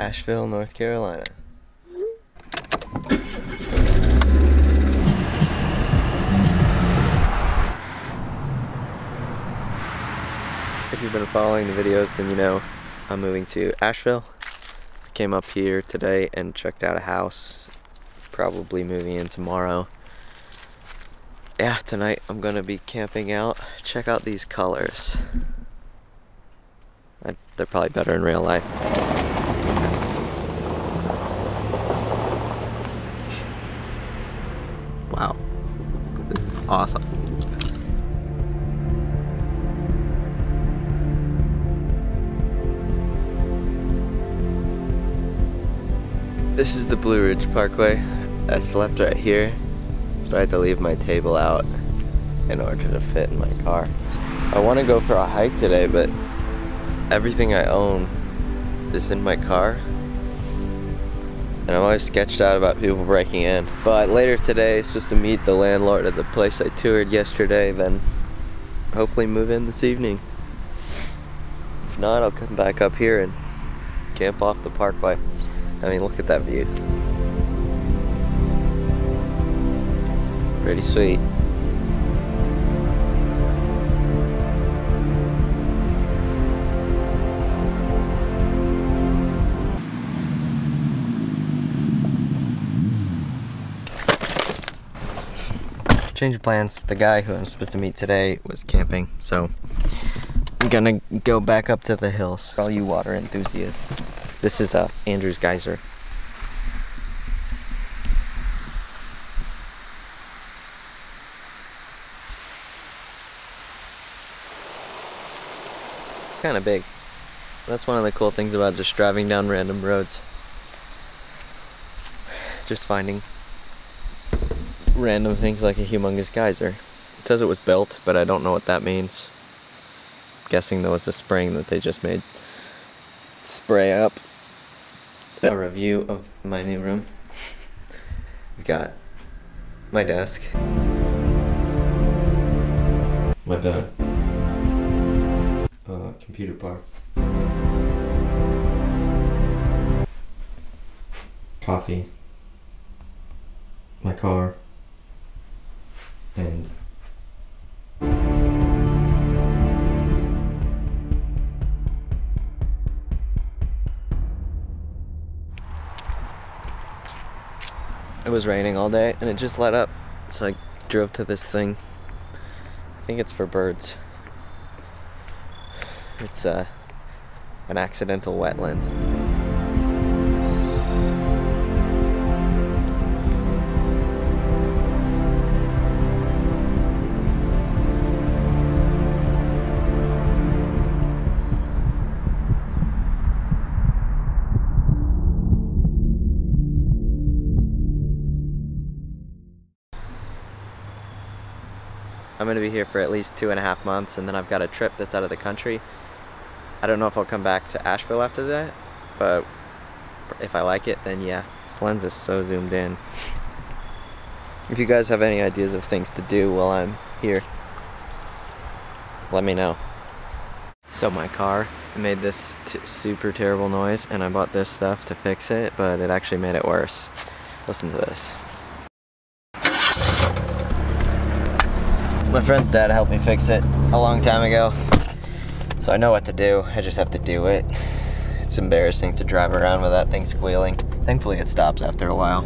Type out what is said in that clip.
Asheville, North Carolina. If you've been following the videos, then you know I'm moving to Asheville. Came up here today and checked out a house. Probably moving in tomorrow. Yeah, tonight I'm gonna be camping out. Check out these colors. I, they're probably better in real life. Awesome. This is the Blue Ridge Parkway. I slept right here, but I had to leave my table out in order to fit in my car. I want to go for a hike today, but everything I own is in my car. And I'm always sketched out about people breaking in. But later today, supposed to meet the landlord at the place I toured yesterday, then hopefully move in this evening. If not, I'll come back up here and camp off the parkway. I mean, look at that view. Pretty sweet. Change of plans. The guy who I'm supposed to meet today was camping, so I'm gonna go back up to the hills. All you water enthusiasts. This is uh, Andrews Geyser. Kind of big. That's one of the cool things about just driving down random roads. Just finding random things like a humongous geyser. It says it was built, but I don't know what that means. guessing though it's a spring that they just made spray up. A review of my new room. We got my desk, my bed, uh, computer parts, coffee, my car, it was raining all day and it just let up. So I drove to this thing. I think it's for birds. It's uh, an accidental wetland I'm gonna be here for at least two and a half months and then I've got a trip that's out of the country. I don't know if I'll come back to Asheville after that, but if I like it, then yeah. This lens is so zoomed in. If you guys have any ideas of things to do while I'm here, let me know. So my car made this super terrible noise and I bought this stuff to fix it, but it actually made it worse. Listen to this. My friend's dad helped me fix it a long time ago. So I know what to do, I just have to do it. It's embarrassing to drive around with that thing squealing. Thankfully it stops after a while.